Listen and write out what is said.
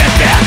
can feel